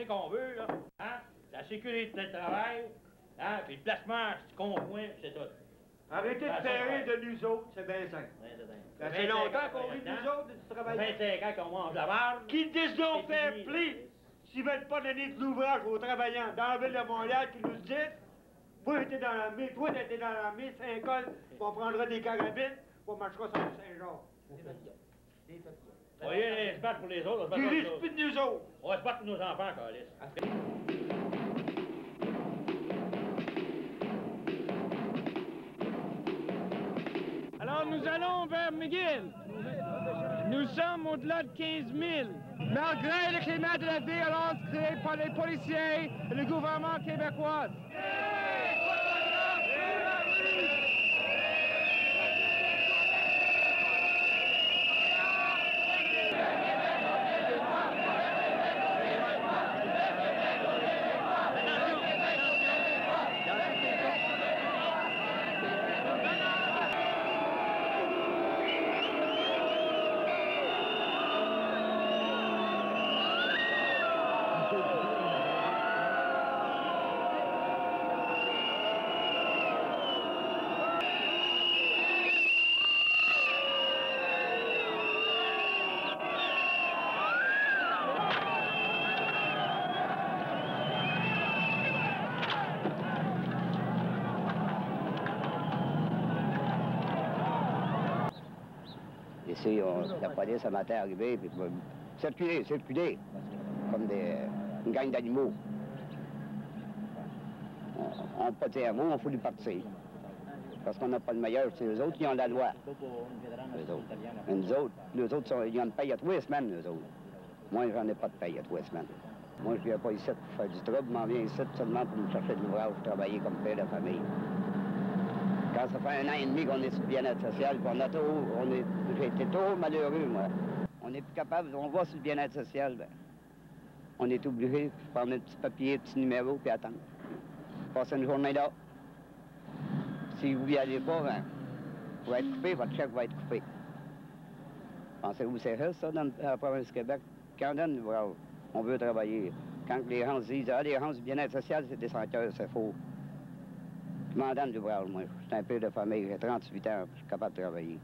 c'est qu'on veut, là. Hein? La sécurité de travail, hein? Puis le placement du conjoint, c'est tout. Arrêtez de faire ça, de nous autres, c'est bien simple. C'est. Ça fait longtemps qu'on rit de nous autres, du travail. 25 ans qu'on mange la marde. Qu'ils disent donc C'est faire pli s'ils veulent pas donner de l'ouvrage aux travailleurs dans la ville de Montréal qui nous disent Vous t'es dans l'armée, toi t'es dans l'armée, Saint-Col, on prendra des carabines, on marchera sur le Saint-Jean. Au lieu de se battre pour les autres, on se pour plus de nous autres. On va se battre pour nos enfants, Calis. Alors nous allons vers McGill. Nous sommes au-delà de 15 000. Malgré le climat de la violence créé par les policiers et le gouvernement québécois. Ici, on- la police, ça m'était arrivé, puis bah, circuler, circuler, comme des, une gang d'animaux. On dit un mot, on fout du partir. Parce qu'on n'a pas le meilleur, c'est eux autres qui ont la loi. Eux autres. Nous autres, les autres, ils ont une paye à trois semaines, eux autres. Moi, j'en ai pas de paye à trois semaines. Moi, je viens pas ici pour faire du trouble, je m'en viens ici seulement pour me chercher de l'ouvrage, travailler comme père de famille. Quand ça fait un an et demi qu'on est sur le bien-être social, qu'on a on est, j'ai été trop malheureux, moi. On n'est plus capable, on va? Sur le bien-être social, ben, on est obligé de prendre un petit papier, un petit numéro, puis attendre. Passer une journée là. Si vous n'y allez pas, ben, vous être coupé, votre chèque va être coupé. Pensez-vous c'est juste, ça, dans la province du Québec? Quand on on veut travailler. Quand les gens disent, ah, les gens du bien-être social, c'est des senteurs, c'est faux. Je m'en donne. Je suis un peu de famille, j'ai 38 ans, je suis capable de travailler.